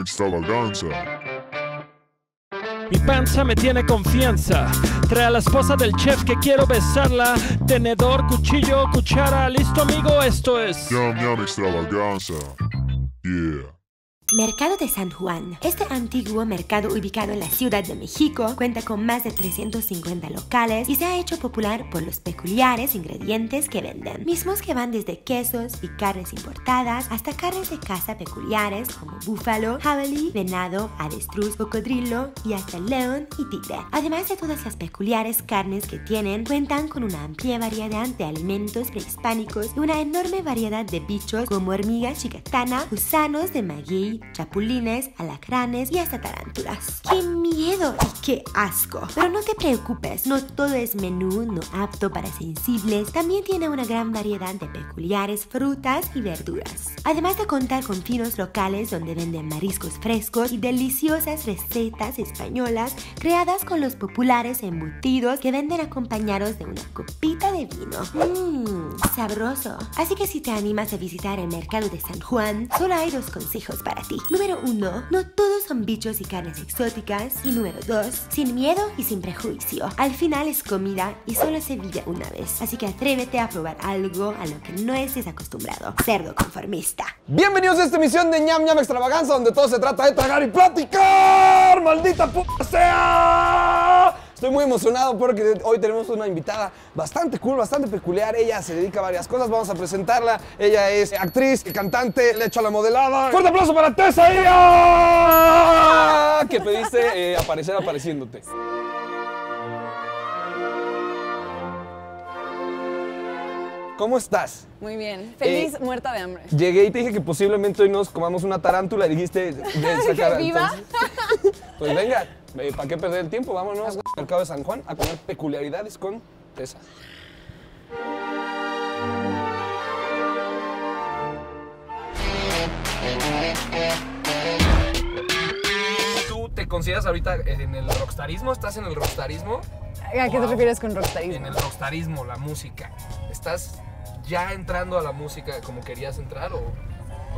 extravaganza. Mi panza me tiene confianza. Trae a la esposa del chef que quiero besarla. Tenedor, cuchillo, cuchara. Listo, amigo, esto es. Extravaganza. Yeah. Mercado de San Juan. Este antiguo mercado ubicado en la Ciudad de México cuenta con más de 350 locales y se ha hecho popular por los peculiares ingredientes que venden, mismos que van desde quesos y carnes importadas hasta carnes de caza peculiares como búfalo, jabalí, venado, avestruz, cocodrilo y hasta león y tigre. Además de todas las peculiares carnes que tienen, cuentan con una amplia variedad de alimentos prehispánicos y una enorme variedad de bichos como hormiga chicatana, gusanos de maguey, chapulines, alacranes y hasta tarántulas. ¡Qué miedo y qué asco! Pero no te preocupes, no todo es menú no apto para sensibles, también tiene una gran variedad de peculiares frutas y verduras. Además de contar con finos locales donde venden mariscos frescos y deliciosas recetas españolas creadas con los populares embutidos que venden acompañados de una copita de vino. Mmm, sabroso. Así que si te animas a visitar el mercado de San Juan, solo hay dos consejos para Número 1. No todos son bichos y carnes exóticas. Y número 2. Sin miedo y sin prejuicio. Al final es comida y solo se vive una vez. Así que atrévete a probar algo a lo que no estés acostumbrado. Cerdo conformista. Bienvenidos a esta emisión de ñam ñam extravaganza donde todo se trata de tragar y platicar. ¡Maldita puta sea! Estoy muy emocionado porque hoy tenemos una invitada bastante cool, bastante peculiar. Ella se dedica a varias cosas. Vamos a presentarla. Ella es actriz, cantante, le echo la modelada. ¡Fuerte aplauso para Tessa ella! Que pediste eh, aparecer apareciéndote. ¿Cómo estás? Muy bien. Feliz, muerta de hambre. Llegué y te dije que posiblemente hoy nos comamos una tarántula y dijiste, "Ven, saca- viva? entonces- pues venga, ¿para qué perder el tiempo? Vámonos mercado de San Juan a comer peculiaridades con Tessa. ¿Tú te consideras ahorita en el rockstarismo? ¿Estás en el rockstarismo? ¿A qué te Wow. refieres con En rockstarismo? el rockstarismo, la música. ¿Estás ya entrando a la música como querías entrar o,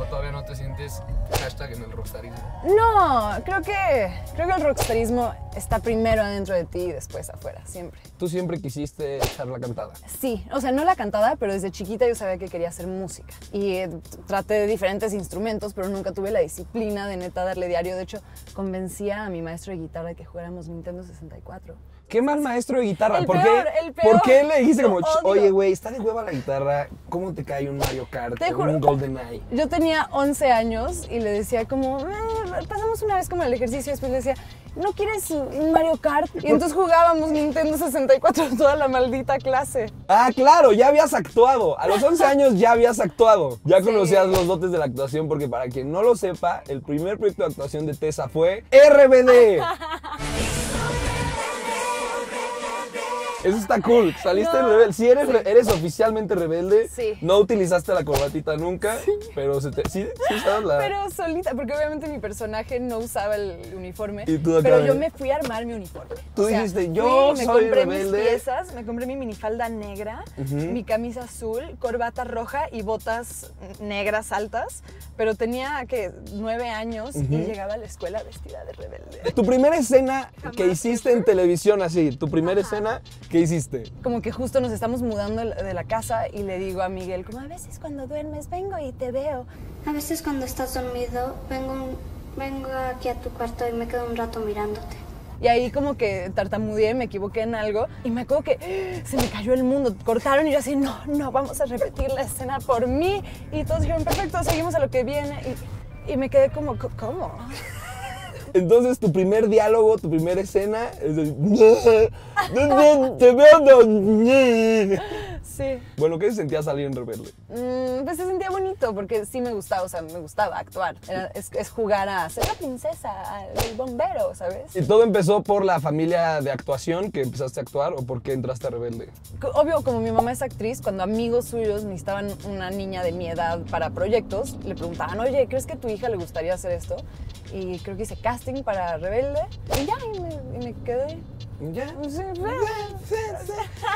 o todavía no te sientes hashtag en el rockstarismo? No, creo que, creo que el rockstarismo está primero adentro de ti y después afuera, siempre. Tú siempre quisiste echar la cantada. Sí, o sea, no la cantada, pero desde chiquita yo sabía que quería hacer música. Y eh, traté de diferentes instrumentos, pero nunca tuve la disciplina de neta darle diario. De hecho, convencía a mi maestro de guitarra de que jugáramos Nintendo 64. Qué mal maestro de guitarra. El ¿Por, peor, qué, el peor. ¿Por qué le dijiste como, oye, güey, está de hueva la guitarra? ¿Cómo te cae un Mario Kart Te o juro. un GoldenEye? Yo tenía 11 años y le decía como, "Eh, pasamos una vez como el ejercicio y después le decía, ¿no quieres un Mario Kart? Y entonces jugábamos Nintendo 64 toda la maldita clase. Ah, claro, ya habías actuado. A los 11 años ya habías actuado. Ya conocías los dotes de la actuación porque para quien no lo sepa, el primer proyecto de actuación de Tessa fue RBD. Eso está cool. Saliste No. rebelde. Si eres, re- eres oficialmente rebelde, Sí. no utilizaste la corbatita nunca, pero se te, sí, sí la... Pero solita, porque obviamente mi personaje no usaba el uniforme. Y tú pero yo me fui a armar mi uniforme. Tú dijiste, yo fui, soy me compré rebelde. mis piezas, me compré mi minifalda negra, mi camisa azul, corbata roja y botas negras altas. Pero tenía, que nueve años y llegaba a la escuela vestida de rebelde. Tu primera escena que hiciste en televisión así, tu primera escena que hiciste. como que justo nos estamos mudando de la casa y le digo a Miguel, como a veces cuando duermes vengo y te veo. A veces cuando estás dormido, vengo, vengo aquí a tu cuarto y me quedo un rato mirándote. Y ahí como que tartamudeé, me equivoqué en algo y me acuerdo que se me cayó el mundo, cortaron y yo así, no, no, vamos a repetir la escena por mí. Y todos dijeron, perfecto, seguimos a lo que viene. Y, y me quedé como, "Co- ¿cómo? Entonces tu primer diálogo, tu primera escena es de... Te veo Sí. Bueno, ¿qué se sentía salir en Rebelde? Mm, pues se sentía bonito porque sí me gustaba, o sea, me gustaba actuar. Era- es, es jugar a ser la princesa, el bombero, ¿sabes? ¿Y todo empezó por la familia de actuación que empezaste a actuar o por qué entraste a Rebelde? Obvio, como mi mamá es actriz, cuando amigos suyos necesitaban una niña de mi edad para proyectos, le preguntaban, oye, ¿crees que a tu hija le gustaría hacer esto? Y creo que hice casting para Rebelde y ya, y me, y me quedé. Pues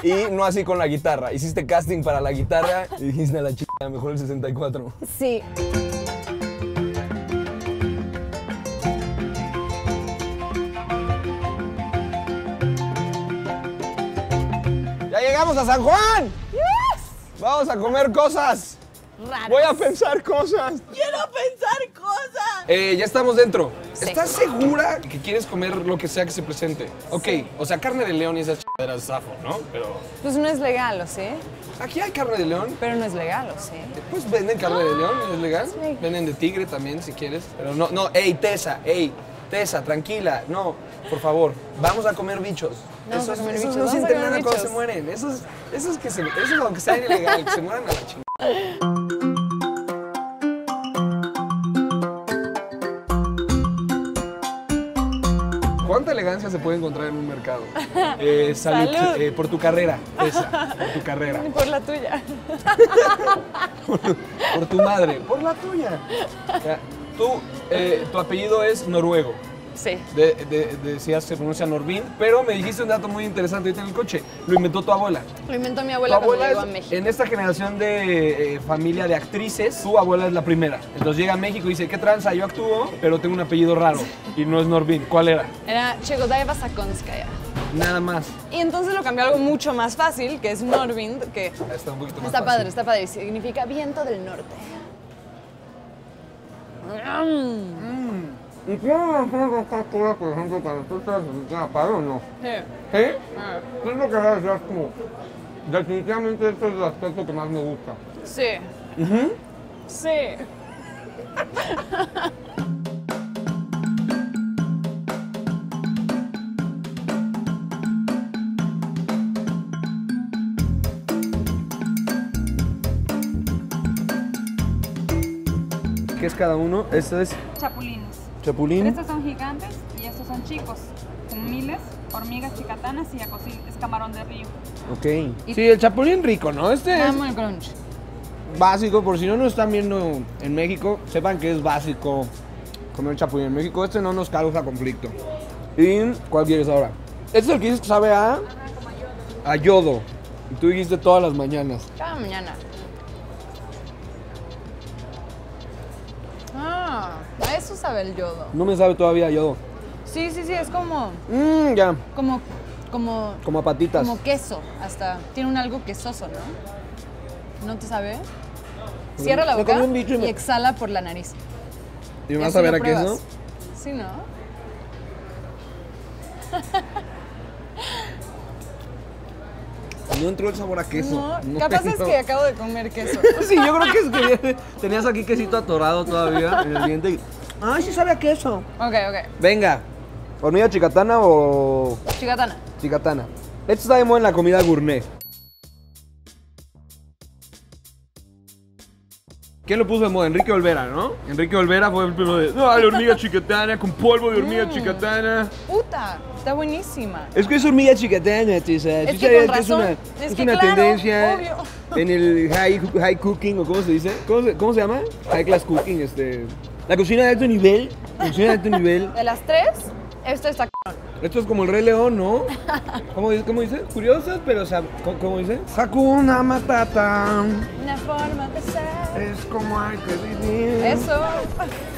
y no así con la guitarra. Hiciste casting para la guitarra y dijiste a la chica, mejor el 64. Sí. ¡Ya llegamos a San Juan! Yes. Vamos a comer cosas. Raras. Voy a pensar cosas. Quiero pensar cosas. Eh, ya estamos dentro. ¿Estás segura que quieres comer lo que sea que se presente? Ok, o sea, carne de león y esas chingaderas de zafo, ¿no? Pero Pues no es legal, ¿o sí? aquí hay carne de león. Pero no es legal, ¿o sí? Pues venden carne de león, es legal. Sí. Venden de tigre también, si quieres. Pero no, no, ey, Tessa, ey, Tessa, tranquila. No, por favor, vamos a comer bichos. A esos comer esos bichos, no sienten nada cuando se mueren. Esos, esos que se, esos aunque sea ilegal, que se mueran a la chingada. elegancia se puede encontrar en un mercado? Eh, salud. Salud. eh, por tu carrera, Tessa, por tu carrera. Por la tuya. Por tu madre, por la tuya. Ya, Tú, eh, tu apellido es noruego. Sí. De, de- decías se pronuncia Norvin, pero me dijiste un dato muy interesante ahorita en el coche. Lo inventó tu abuela. Lo inventó mi Tu abuela cuando abuela llegó a México. en esta generación de eh, familia de actrices, tu abuela es la primera. Entonces llega a México y dice, ¿qué tranza? Yo actúo, pero tengo un apellido raro y no es Norvin. ¿Cuál era? Era Chegodaeva Sakonskaya. Nada más. Y entonces lo cambió a algo mucho más fácil, que es Norvind, que Está un poquito más está fácil. padre, está padre. Significa viento del norte. ¿Y cómo hacer estas cosas, por ejemplo, cuando tú estás en paro o no? Sí. ¿Sí? ¿Qué es lo que vas a hacer como? Definitivamente esto es el aspecto que más me gusta. Sí. Sí. ¿Qué es cada uno? Esto es Chapulines. Chapulín. Estos son gigantes y estos son chicos. Humiles, hormigas chicatanas y acosil es camarón de río. Ok. Sí, el chapulín rico, ¿no? Este es Amo el crunch. básico, por si no nos están viendo en México, sepan que es básico comer chapulín en México. Este no nos causa conflicto. ¿Y cuál quieres ahora? Este es el que dices que sabe a... a yodo. Y tú dijiste todas las mañanas. Cada mañana. A eso sabe el yodo. No me sabe todavía yodo. Sí, sí, sí, es como, Mmm, ya. como, como, Como a patitas. como queso, hasta. Tiene un algo quesoso, ¿no? ¿No te sabe? Cierra la boca y y, me- exhala por la nariz. ¿Y me Y vas a ver a queso? pruebas. Sí, ¿no? No entró el sabor a queso. No, No, capaz es que acabo de comer queso. Sí, yo creo que es que tenías aquí quesito atorado todavía en el diente. y- Ay, sí sabe a queso. ok, ok. Venga, ¿hormiga chicatana o Chicatana. chicatana? Esto está de moda en la comida gourmet. ¿Quién lo puso de moda? Enrique Olvera, ¿no? Enrique Olvera fue el primero de. No, la hormiga chicatana con polvo de hormiga chicatana. Puta, está buenísima. Es que es hormiga chicatana, Tisa. Es ¿Sí que con es una, razón. Es es que una claro, tendencia obvio. en el high, high cooking, o cómo se dice? ¿Cómo se, cómo se llama? High class cooking, este. La cocina de alto nivel. La cocina de alto nivel. De las tres, esto está Esto es como el Rey León, ¿no? ¿Cómo dice? ¿Cómo dice? Curiosas, pero ¿cómo, cómo dice? Hakuna Matata. una forma de ser. Es como hay que vivir. Eso.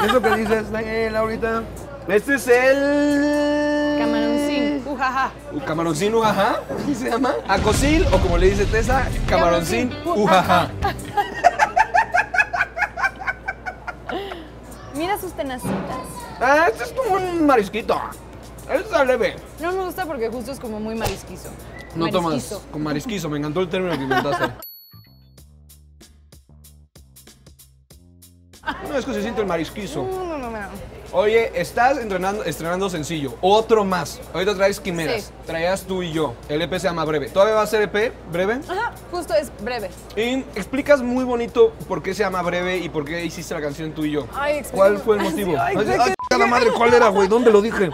Eso que dices, ahorita. Este es el. Camaroncín. Ujaja. Camaroncín ujaja, ¿qué se llama? Acosil o como le dice Tessa, camaroncín Camaroncín, ujaja. Mira sus tenacitas. Ah, este es como un marisquito. Está leve. No me gusta porque justo es como muy marisquizo. No tomas Marisquizo. con marisquizo, me encantó el término que inventaste. No, es que se siente el marisquizo. No, no, no, no. Oye, estás entrenando, estrenando sencillo. Otro más. Ahorita traes quimeras. Sí. Traías tú y yo. El EP se llama Breve. ¿Todavía va a ser EP Breve? Ajá, justo es breve. Y explicas muy bonito por qué se llama Breve y por qué hiciste la canción tú y yo. Ay, ¿Cuál fue el motivo? Ay, Ay, explica- ay, chingada madre, ¿cuál era, güey? ¿Dónde lo dije?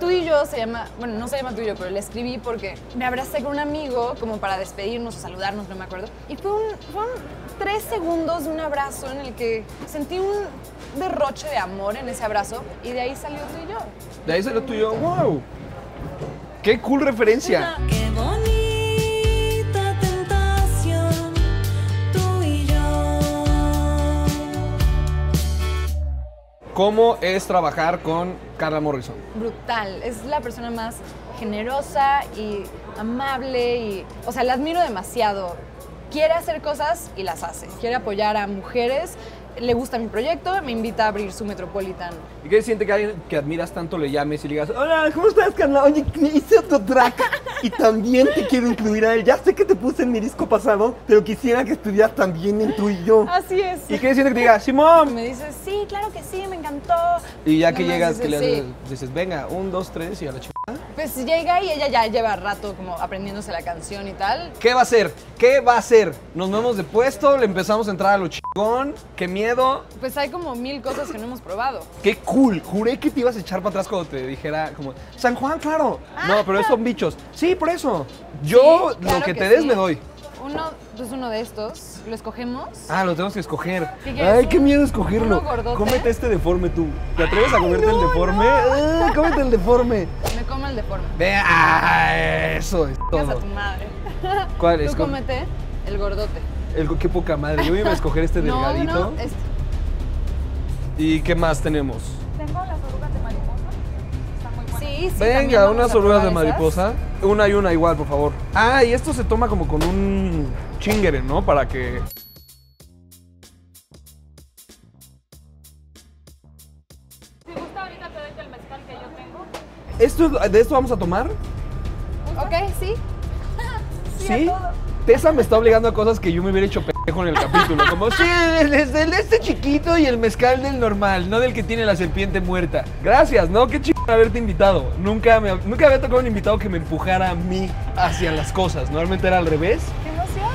Tú y yo se llama, bueno, no se llama tú y yo, pero le escribí porque me abracé con un amigo como para despedirnos o saludarnos, no me acuerdo. Y fue un, fueron tres segundos de un abrazo en el que sentí un derroche de amor en ese abrazo y de ahí salió tú y yo. De ahí salió tú y yo. ¡Wow! ¡Qué cool referencia! ¿Cómo es trabajar con Carla Morrison? brutal. Es la persona más generosa y amable y, o sea, la admiro demasiado. Quiere hacer cosas y las hace. Quiere apoyar a mujeres. Le gusta mi proyecto, me invita a abrir su Metropolitan. ¿Y qué siente que alguien que admiras tanto le llames y le digas, hola, ¿cómo estás, Carla? Oye, hice otro track y también te quiero incluir a él. Ya sé que te puse en mi disco pasado, pero quisiera que estuvieras también en tú y yo. Así es. ¿Y qué siente que te diga, Simón? Me dice, sí, claro que sí, me encantó. Y ya que llegas, dice, que le dices, venga, un, dos, tres y a la chingada. Pues llega y ella ya lleva rato como aprendiéndose la canción y tal. ¿Qué va a hacer? ¿Qué va a hacer? ¿Nos movemos de puesto? ¿Le empezamos a entrar a lo chingón? ¿Qué miedo? Pues hay como mil cosas que no hemos probado. ¡Qué cool! Juré que te ibas a echar para atrás cuando te dijera como, San Juan, claro. No, pero esos son bichos. Sí, por eso. Yo Sí, claro lo que, que te des sí. me doy. Uno, pues uno de estos, lo escogemos. Ah, lo tenemos que escoger. Ay, qué ¿Un- miedo escogerlo. Cómete este deforme tú. ¿Te atreves a comerte el no, deforme? Ah, cómete el deforme. Me como el de forma. Ve, ah, eso es Chingas a todo. tu madre. ¿Cuál es? Tú cómete el gordote. El, qué poca madre. Yo iba a escoger este No, delgadito. no, este. ¿Y qué más tenemos? Tengo las orugas de mariposa. Están muy buenas. Sí, sí. Venga, unas a orugas de probar esas. mariposa. Una y una igual, por favor. Ah, y esto se toma como con un chingere, ¿no? Para que... Si gusta, ahorita te doy el mezcal que yo tengo. ¿Esto, ¿De esto vamos a tomar? Ok, sí. Sí. Tessa me está obligando a cosas que yo me hubiera hecho pendejo en el capítulo. Como, sí, el, el- este chiquito y el mezcal del normal, no del que tiene la serpiente muerta. Gracias, ¿no? Qué chido haberte invitado. Nunca, me, nunca había tocado un invitado que me empujara a mí hacia las cosas. Normalmente era al revés. ¡Qué emoción!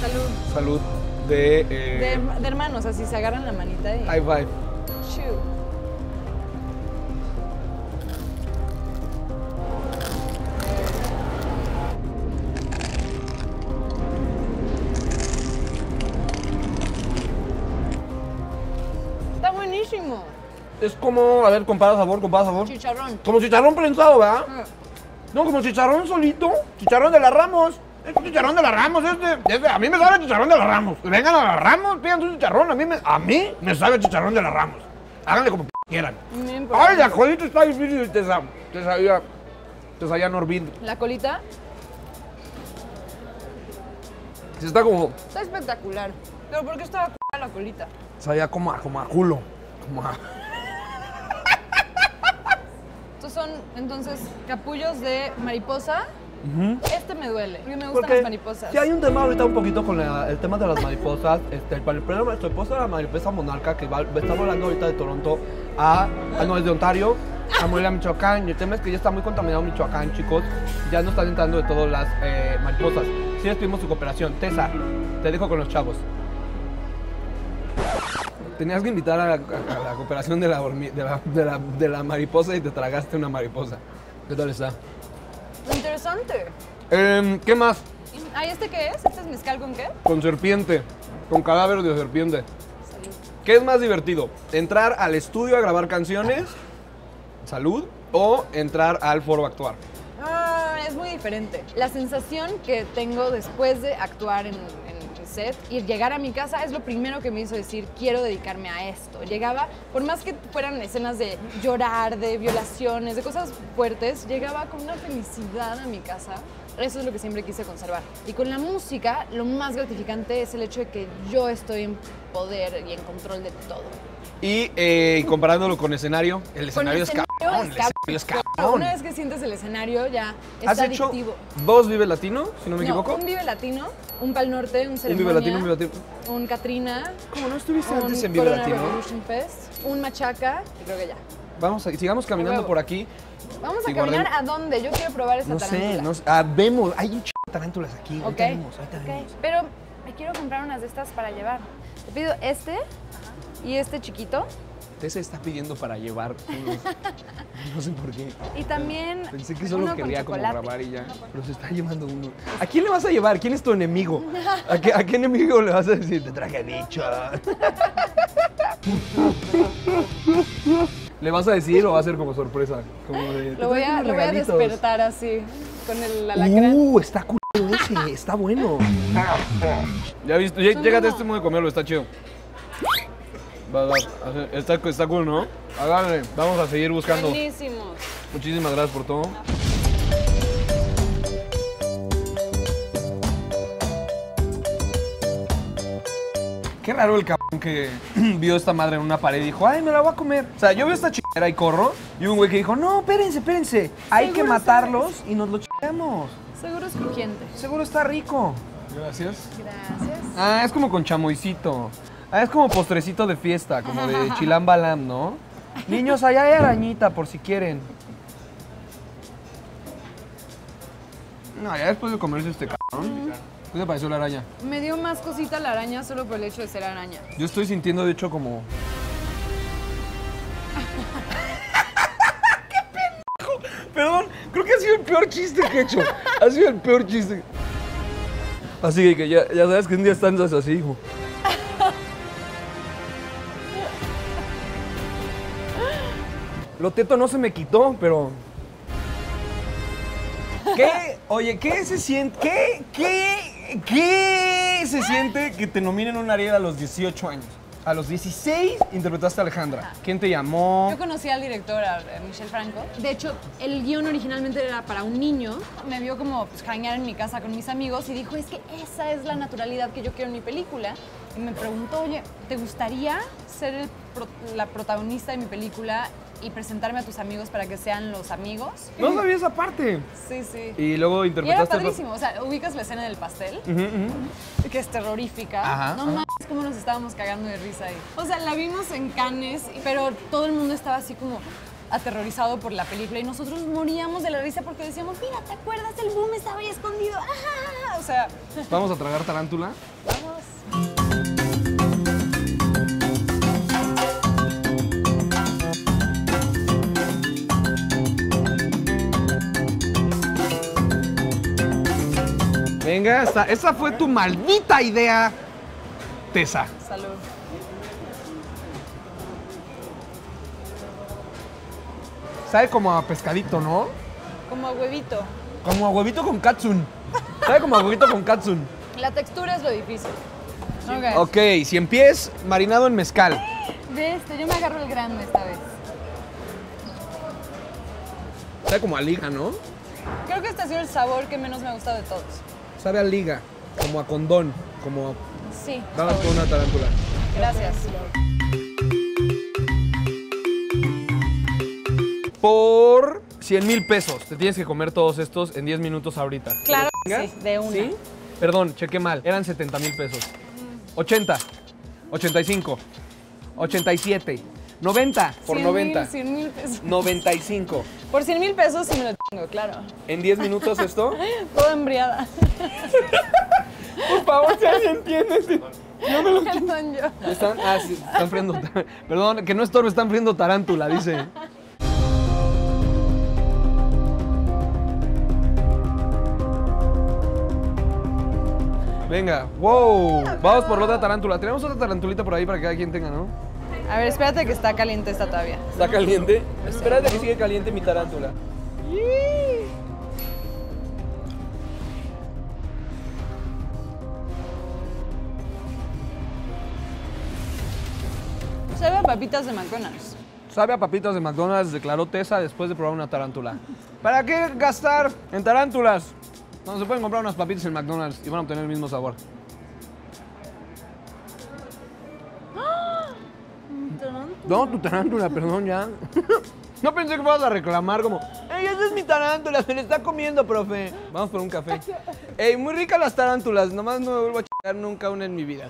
Salud. Salud de... De, eh, de hermanos, así se agarran la manita y. high five. Shoo. Es como, a ver, compara sabor, compara sabor. Chicharrón. Como chicharrón prensado, ¿verdad? Ah. No, como chicharrón solito. Chicharrón de la Ramos. Es chicharrón de la Ramos, este, este. A mí me sabe chicharrón de la Ramos. Vengan a la Ramos, pidan su chicharrón. A mí me, a mí me sabe chicharrón de la Ramos. Háganle como quieran. Ay, la colita está difícil. Te, sa- te sabía, te sabía. La colita Sí, está como, está espectacular. Pero ¿por qué estaba la colita? sabía como a, como a culo. Como a- Estos son entonces capullos de mariposa. Este me duele, porque me gustan Porque las mariposas. Sí, hay un tema ahorita un poquito con la- el tema de las mariposas. Este, el programa de esposa, la mariposa monarca, que va, está volando ahorita de Toronto a, ah, no, de Ontario, a Morelia, Michoacán. Y el tema es que ya está muy contaminado Michoacán, chicos. Ya no están entrando de todas las eh, mariposas. Sí les pedimos su cooperación. Tessa, te dejo con los chavos. Tenías que invitar a la, a la cooperación de la, de, la, de, la, de la mariposa y te tragaste una mariposa. ¿Qué tal está? Interesante. Em, ¿Qué más? ¿Ah, ¿y este qué es? ¿Este es mezcal con qué? Con serpiente, con cadáver de serpiente. ¿Qué es más divertido? ¿Entrar al estudio a grabar canciones? Salud. ¿O entrar al foro a actuar? Ah, es muy diferente. La sensación que tengo después de actuar en, set y llegar a mi casa es lo primero que me hizo decir, quiero dedicarme a esto. Llegaba, por más que fueran escenas de llorar, de violaciones, de cosas fuertes, llegaba con una felicidad a mi casa. Eso es lo que siempre quise conservar. Y con la música, lo más gratificante es el hecho de que yo estoy en poder y en control de todo. Y eh, comparándolo con escenario, el Con escenario es cabrón. El cabrón. escenario es cabrón. Una vez que sientes el escenario ya es ¿Has hecho adictivo. dos Vive Latino, si no me No, equivoco? un Vive Latino, un Pal Norte, un Un Ceremonia, Vive Latino, un Vive Latino. un Katrina, ¿Cómo no estuviste un antes en Vive Corona Latino? Revolution Fest, un Machaca, y creo que ya. Vamos, a, sigamos caminando por aquí. Vamos a caminar guarden- a dónde? Yo quiero probar esa No sé, no sé. Ah, vemos, hay un ch de tarántulas aquí. Ok, Ahorita vemos, ahorita ok. vemos. Pero me quiero comprar unas de estas para llevar. Te pido este y este chiquito. Tessa está pidiendo para llevar unos- No sé por qué. Y también Pensé que solo quería como grabar y ya. Pero se está llevando uno. ¿A quién le vas a llevar? ¿Quién es tu enemigo? ¿A qué, a qué enemigo le vas a decir? Te traje bicho. ¿Le vas a decir o va a ser como sorpresa? Como de, "Te Lo voy, a, unos lo voy a regalitos". despertar así, con el alacrán. Uh, está cool ese, está bueno. Ya viste, llégate a este modo de comerlo, está chido. Va, va. Está, está cool, ¿no? Agarre. Vamos a seguir buscando. Buenísimos. Muchísimas gracias por todo. Qué raro el cabrón que vio esta madre en una pared y dijo, ay, me la voy a comer. O sea, yo veo esta chingadera y corro. Y un güey que dijo, no, espérense, espérense. Hay que matarlos y nos lo chingamos. Seguro es crujiente. Seguro está rico. Gracias. Gracias. Ah, es como con chamoycito. Ah, es como postrecito de fiesta, como de chilam balam, ¿no? Niños, allá hay arañita por si quieren. No, ya después de comerse este cabrón. ¿Qué te pareció la araña? Me dio más cosita la araña solo por el hecho de ser araña. Yo estoy sintiendo, de hecho, como. ¡Qué pendejo! Perdón, creo que ha sido el peor chiste que he hecho. Ha sido el peor chiste. Así que ya, ya sabes que un día están así, hijo. Lo teto no se me quitó, pero. ¿Qué? Oye, ¿qué se siente? ¿Qué? ¿Qué? ¿Qué se siente que te nominen un Ariel a los 18 años? A los 16 interpretaste a Alejandra. ¿Quién te llamó? Yo conocí al director, a eh, Michel Franco. De hecho, el guion originalmente era para un niño. Me vio como pues, en mi casa con mis amigos y dijo, es que esa es la naturalidad que yo quiero en mi película. Y me preguntó, oye, ¿te gustaría ser pro- la protagonista de mi película y presentarme a tus amigos para que sean los amigos? No sabía esa parte. Sí, sí. Y luego Y era interpretaste. padrísimo, o sea, ubicas la escena del pastel, que es terrorífica. Ajá, no mames, cómo nos estábamos cagando de risa ahí. O sea, la vimos en Cannes, pero todo el mundo estaba así como aterrorizado por la película y nosotros moríamos de la risa porque decíamos, mira, ¿te acuerdas? El boom estaba ahí escondido. ¡Ah! O sea, Vamos a tragar tarántula. Esa fue tu maldita idea, Tessa. Salud. Sabe como a pescadito, ¿no? Como a huevito. Como a huevito con katsun. Sabe como a huevito con katsun. La textura es lo difícil. Ok. Ok, cien pies marinado en mezcal. De este, yo me agarro el grande esta vez. Sabe como a liga, ¿no? Creo que este ha sido el sabor que menos me ha gustado de todos. Sabe a liga, como a condón, como... Sí. Vamos con una tarántula. Gracias. Por 100 mil pesos. Te tienes que comer todos estos en 10 minutos ahorita. Claro, sí, de una. ¿Sí? Perdón, chequé mal. Eran 70 mil pesos. 80, 85, 87, 90 por 100 90, Mil, 100 mil pesos. 95. Por 100 mil pesos sí me lo tengo, claro. En 10 minutos esto. Toda embriada. Por favor, si alguien entiende. No me lo Perdón yo. Están, ah, sí, están friendo. Perdón, que no estorbe, están friendo tarántula, dice. Venga, wow. Vamos por la otra tarántula. Tenemos otra tarantulita por ahí para que cada quien tenga, ¿no? A ver, espérate que está caliente esta todavía. ¿Está caliente? Espérate que sigue caliente mi tarántula. Sabe a papitas de McDonald's. Sabe a papitas de McDonald's, declaró Tessa después de probar una tarántula. ¿Para qué gastar en tarántulas? No, se pueden comprar unas papitas en McDonald's y van a obtener el mismo sabor. No, tu tarántula, perdón, ya. No pensé que fueras a reclamar como, ¡Ey, esa es mi tarántula! ¡Se le está comiendo, profe! Vamos por un café. ¡Ey, muy ricas las tarántulas! Nomás no me vuelvo a chingar nunca una en mi vida.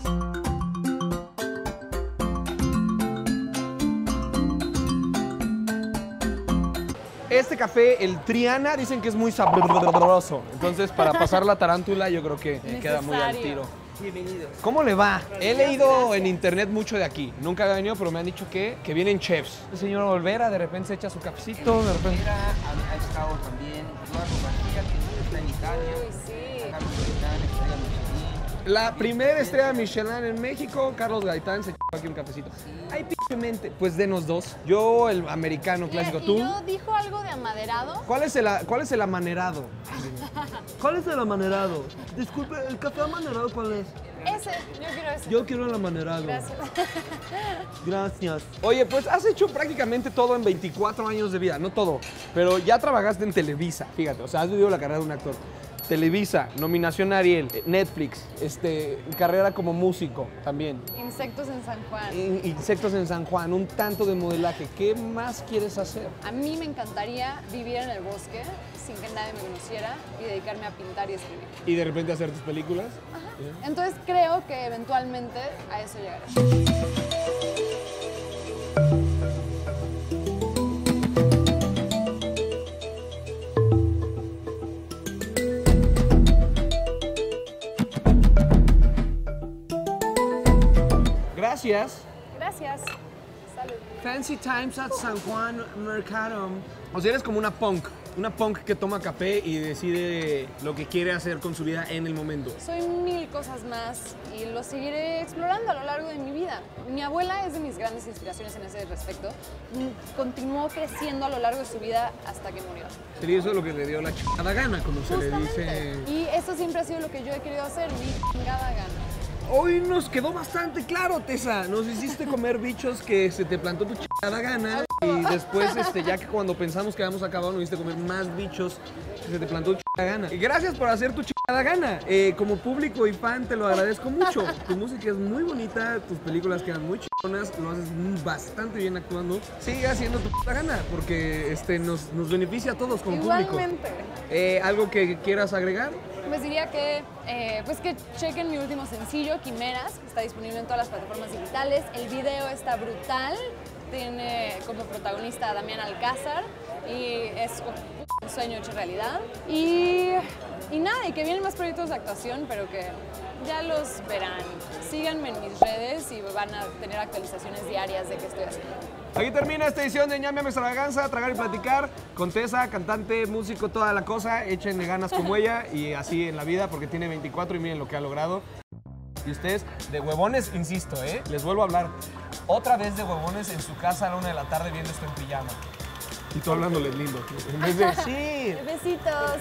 Este café, el Triana, dicen que es muy sabroso. Entonces, para pasar la tarántula, yo creo que me queda muy al tiro. Bienvenido. ¿Cómo le va? He leído en internet mucho de aquí. Nunca había venido, pero me han dicho que, que vienen chefs. El señor Olvera de repente se echa su cafecito, de repente... ha, ha estado también Eduardo García, que está en Italia. sí. La primera estrella Michelin en México, Carlos Gaitán, se echó aquí un cafecito. Ay, p mente. Pues denos dos. Yo, el americano clásico. ¿Tú? dijo algo de amaderado? ¿Cuál es, el, ¿Cuál es el amanerado? ¿Cuál es el amanerado? Disculpe, ¿el café amanerado cuál es? Ese, yo quiero ese. Yo quiero el amanerado. Gracias. Gracias. Oye, pues has hecho prácticamente todo en 24 años de vida, no todo, pero ya trabajaste en Televisa, fíjate, o sea, has vivido la carrera de un actor. Televisa, nominación a Ariel, eh, Netflix, este, carrera como músico también. Insectos en San Juan. In- Insectos en San Juan, un tanto de modelaje. ¿Qué más quieres hacer? A mí me encantaría vivir en el bosque sin que nadie me conociera y dedicarme a pintar y escribir. Y de repente hacer tus películas. Entonces creo que eventualmente a eso llegaré. Gracias. Gracias. Salud. Fancy Times at San Juan Mercado. O sea, eres como una punk. Una punk que toma café y decide lo que quiere hacer con su vida en el momento. Soy mil cosas más y lo seguiré explorando a lo largo de mi vida. Mi abuela es de mis grandes inspiraciones en ese respecto. Continuó creciendo a lo largo de su vida hasta que murió. Sería eso lo que le dio la chingada gana, como se le dice. Y eso siempre ha sido lo que yo he querido hacer, mi chingada gana. Hoy nos quedó bastante claro, Tessa. Nos hiciste comer bichos que se te plantó tu chingada gana. Y después, este, ya que cuando pensamos que habíamos acabado, nos hiciste comer más bichos que se te plantó tu chingada gana. Y gracias por hacer tu chingada gana. Eh, como público y fan, te lo agradezco mucho. Tu música es muy bonita, tus películas quedan muy chingonas, lo haces bastante bien actuando. Sigue haciendo tu chingada gana, porque este, nos, nos beneficia a todos como público. Eh, ¿Algo que quieras agregar? Pues diría que, eh, pues que chequen mi último sencillo, Quimeras, que está disponible en todas las plataformas digitales. El video está brutal, tiene como protagonista a Damián Alcázar y es un sueño hecho realidad. Y, y nada, y que vienen más proyectos de actuación, pero que ya los verán. Síganme en mis redes y van a tener actualizaciones diarias de qué estoy haciendo. Aquí termina esta edición de Ñame Extravaganza, Tragar y Platicar, con Tessa, cantante, músico, toda la cosa, échenle ganas como ella y así en la vida porque tiene 24 y miren lo que ha logrado. Y ustedes, de huevones, insisto, ¿eh? Les vuelvo a hablar. Otra vez de huevones en su casa a la una de la tarde viendo esto en pijama. Y tú hablándoles lindo. En vez de, sí, Besitos.